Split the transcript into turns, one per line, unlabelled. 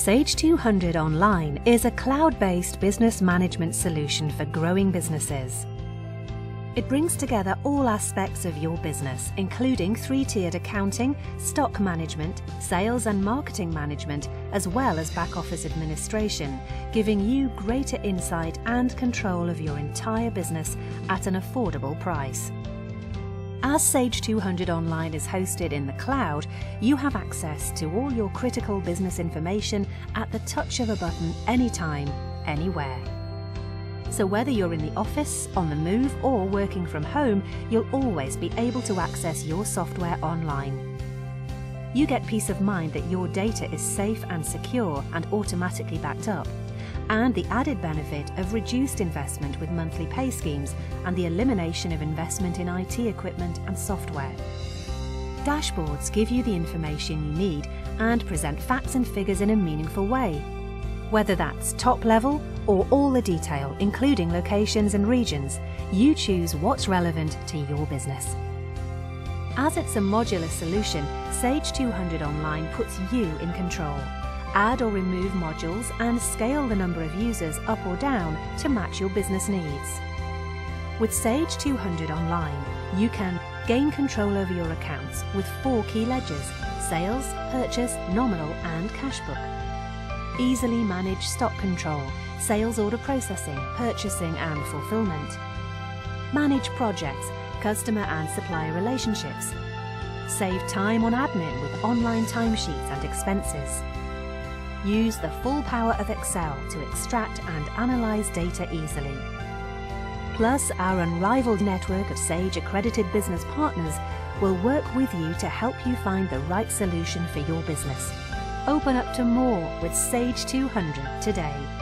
Sage 200 Online is a cloud-based business management solution for growing businesses. It brings together all aspects of your business, including three-tiered accounting, stock management, sales and marketing management, as well as back-office administration, giving you greater insight and control of your entire business at an affordable price. As Sage 200 Online is hosted in the cloud, you have access to all your critical business information at the touch of a button anytime, anywhere. So whether you're in the office, on the move or working from home, you'll always be able to access your software online. You get peace of mind that your data is safe and secure and automatically backed up and the added benefit of reduced investment with monthly pay schemes and the elimination of investment in IT equipment and software. Dashboards give you the information you need and present facts and figures in a meaningful way. Whether that's top level or all the detail, including locations and regions, you choose what's relevant to your business. As it's a modular solution, Sage 200 Online puts you in control add or remove modules and scale the number of users up or down to match your business needs. With Sage 200 Online, you can gain control over your accounts with four key ledgers, sales, purchase, nominal and cash book. Easily manage stock control, sales order processing, purchasing and fulfillment. Manage projects, customer and supplier relationships. Save time on admin with online timesheets and expenses Use the full power of Excel to extract and analyse data easily. Plus, our unrivaled network of SAGE accredited business partners will work with you to help you find the right solution for your business. Open up to more with Sage 200 today.